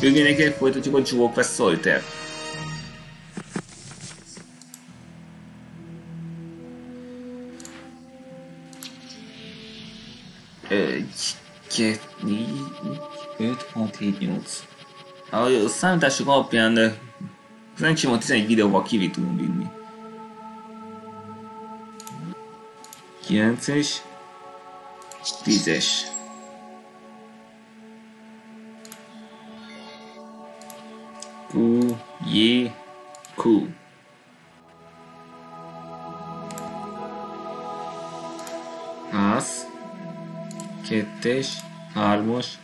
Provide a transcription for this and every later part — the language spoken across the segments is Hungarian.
Végének folytatjuk a Jewel Quest Solitaire. Egy, két, négy, öt, hat, hét, nyolc. A számítások alapján szerencsém 11 videóval kivi tudunk vinni. 9-es, 10-es. Q, J, Q. Az, kettes, hármas,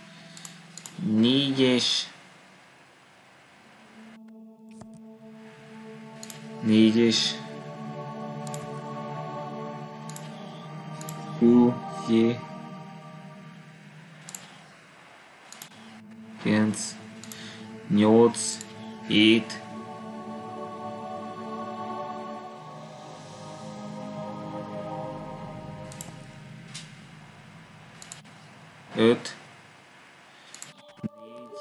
négyes, négyes, Q, J, kilenc, nyolc, hét, öt, négy,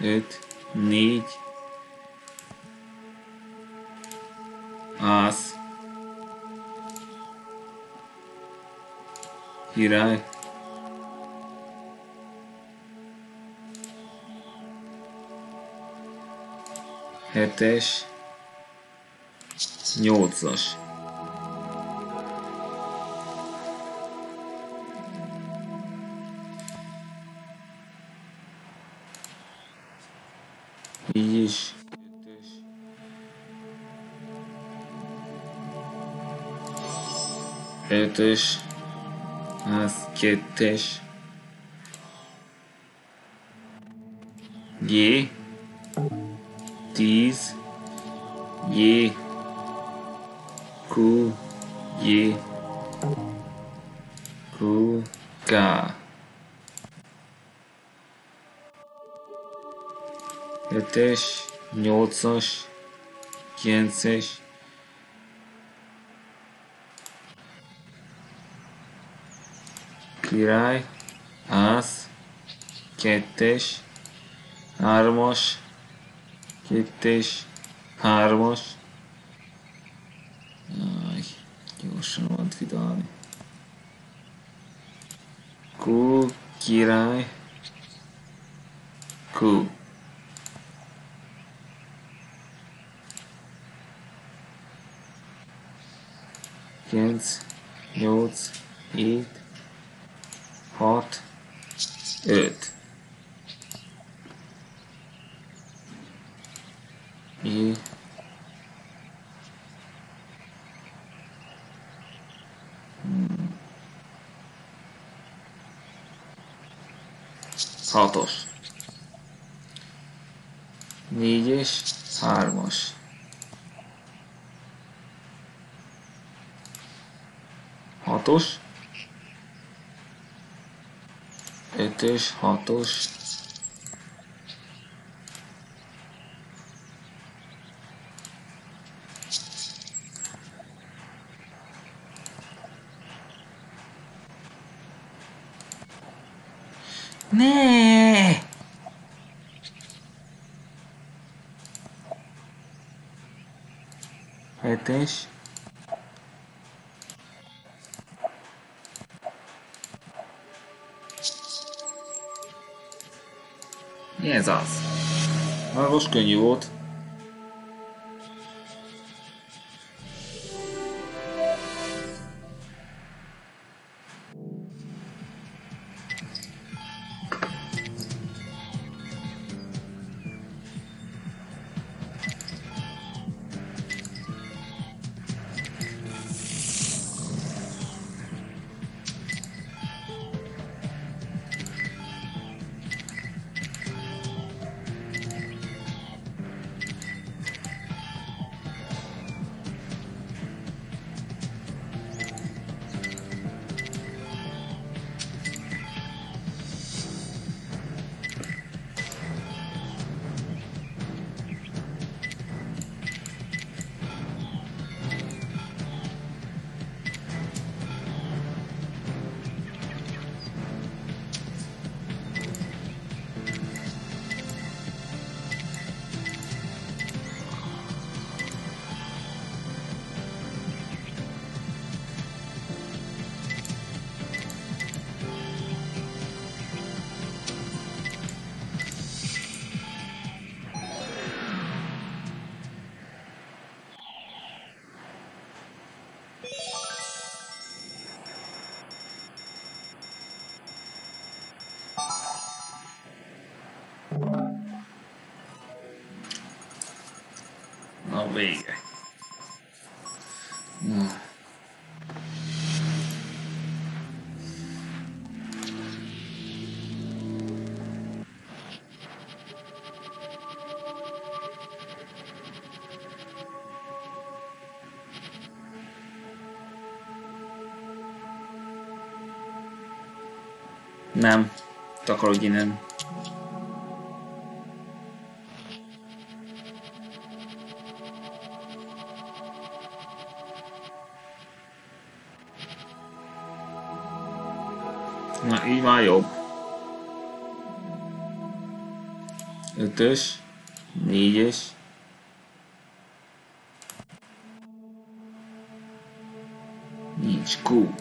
öt, négy, az, király, hetes, nyolcas. Így is. Ötös. Az kettes. G. Tíz. J. Q. J. Q. K. hetes, nyolcas, kilences, király, ász, kettes, hármas, kettes, hármas, Aj, gyorsan volt vidalni. Q, király, Q. kilenc, nyolc, hét, hat, öt. 6-os. 4 és 3-as. Hatos. Ötös, hatos, Mi ez az? Na, most könnyű volt. A vége. Na. Nem. Takarodj innen. Na, így már jobb. Ötös, négyes. Nincs kú.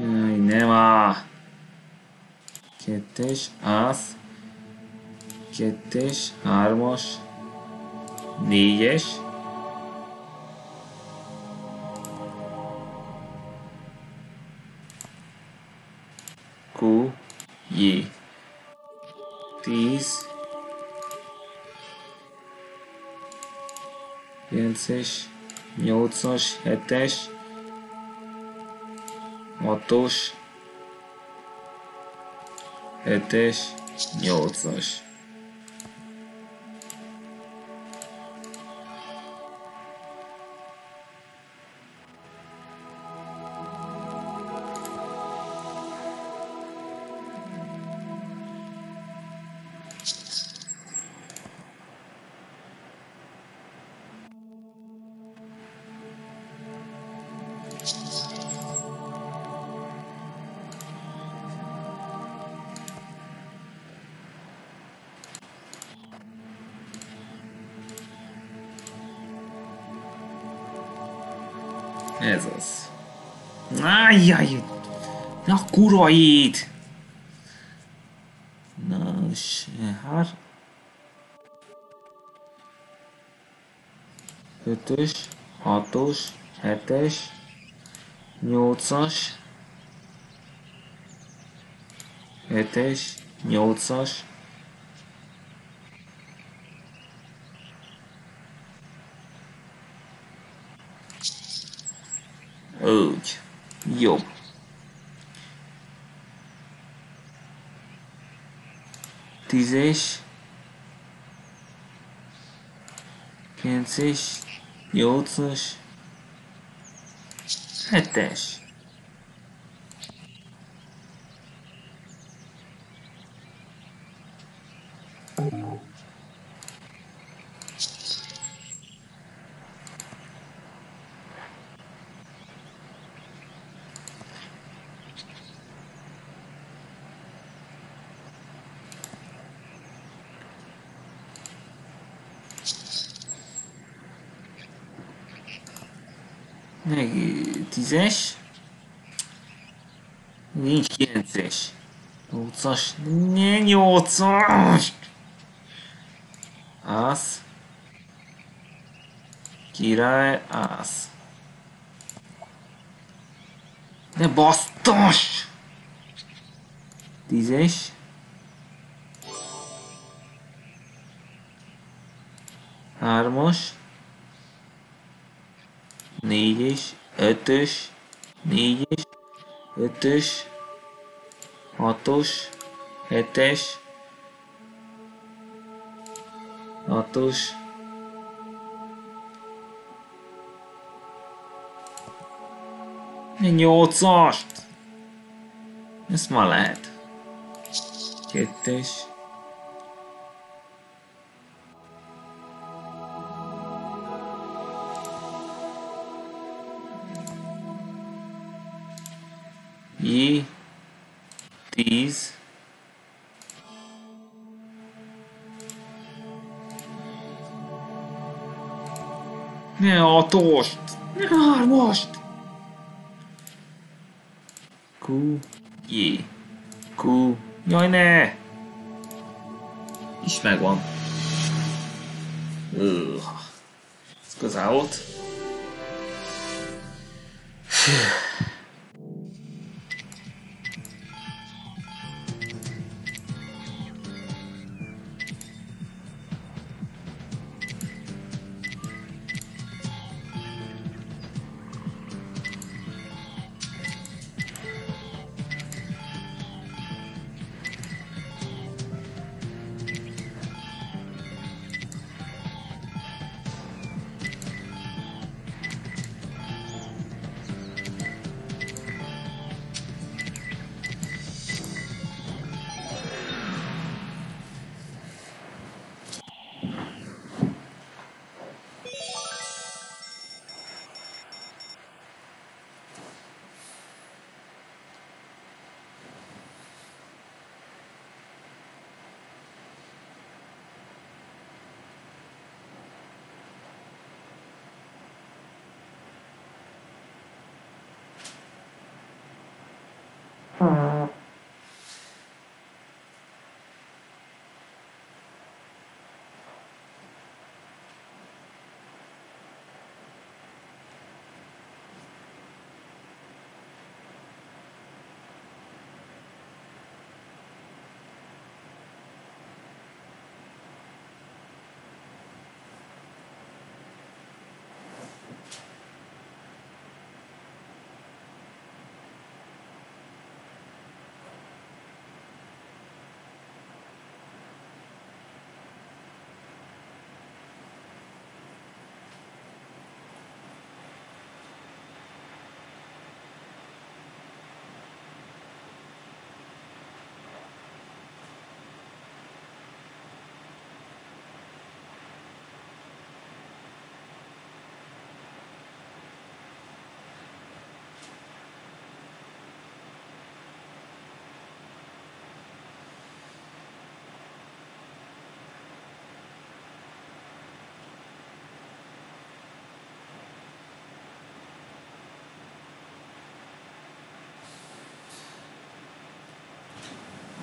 Jaj, nem á. Kettes, ász. Kettes, hármas. Négyes. Q, J. Tíz. Kilences, nyolcas, hetes. Hatos. Hetes, nyolcas. Ez az. Ajjaj! Na kurva itt! Nos, hát... Ötös, hatos, hetes, nyolcas, hetes, nyolcas, Úgy. Jobb. Tízes. Kilences. Nyolcas. Hetes. Meg tízes. Nincs kilences. Nyolcas. Ne nyolcas! Ász. Király, ász. De basztos! Tízes. Hármas. 4-es, 5-ös, hatos, hetes, 5-ös, 6-os, 7-es, Ezt ma lehet. 2-es, ये तीस Ne a tost! Ne a hármast! Q, J, Q, jaj ne! Is megvan. Ez közel volt. Oh.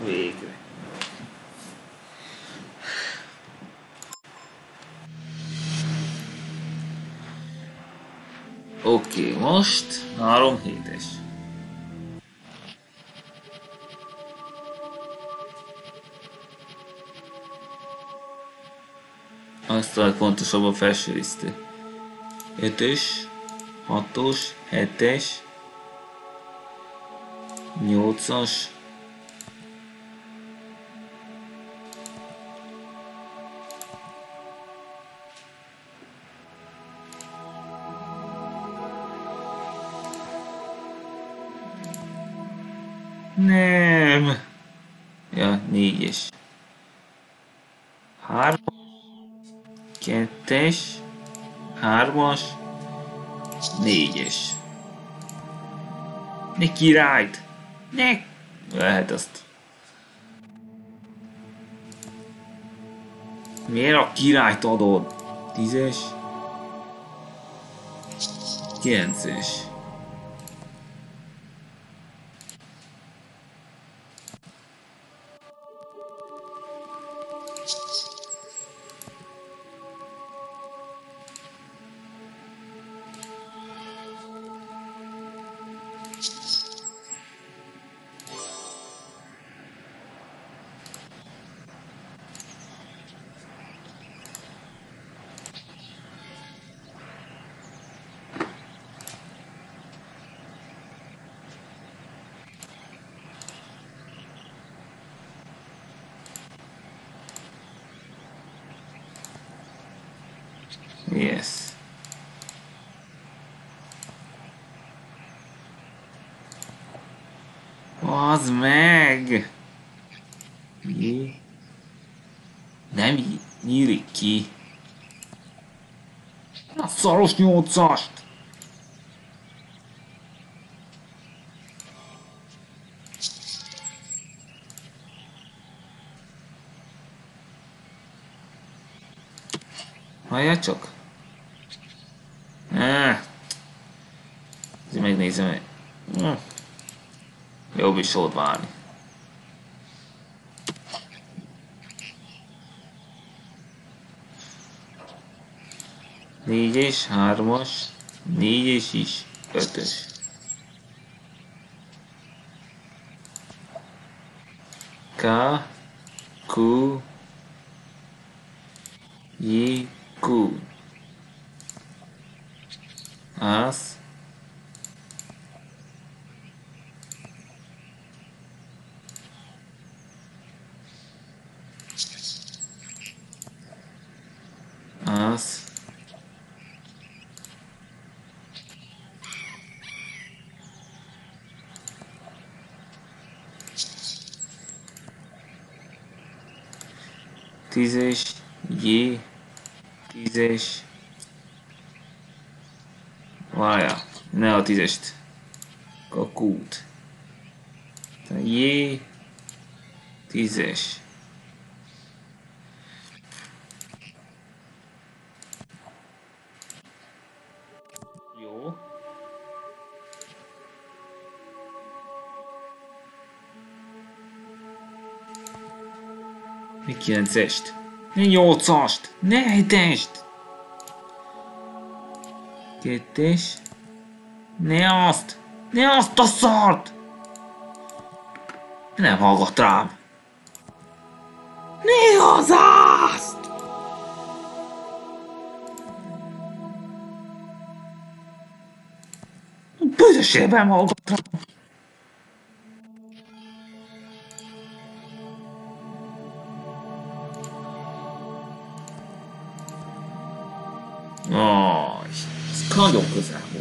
Végre. Oké, okay, most 3 hétes. Azt a pontosabban felső lisztő. 5-ös, 6-os, 7-es, 8-as, négyes. Három. Kettes. Hármas. Négyes. Ne királyt! Ne! Lehet azt. Miért a királyt adod? Tízes. Kilences. Yes. Az meg! Mi? Nem nyílik ki. A szaros nyolcast! Hallja csak? Ah. Megnézem. Hm. Jobb is ott várni. Négyes, hármas, négyes is, ötös. K, Q, J, Q. As. As. Tízes, J, tízes, Várjál, ne a tízest. Kakút. J. Tízes. Jó. Mi kilencest? Ne nyolcast! Ne hetest! 7-est! Kettes. Ne azt! Ne azt a szart! Nem hallgat rám! Ne az azt! Büdösében hallgat rám! Ez nagyon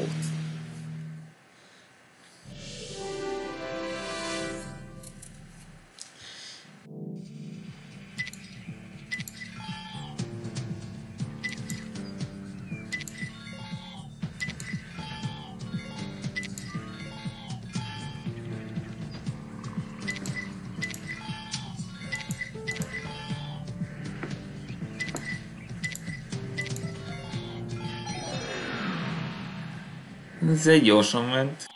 Ez egy gyorsan ment.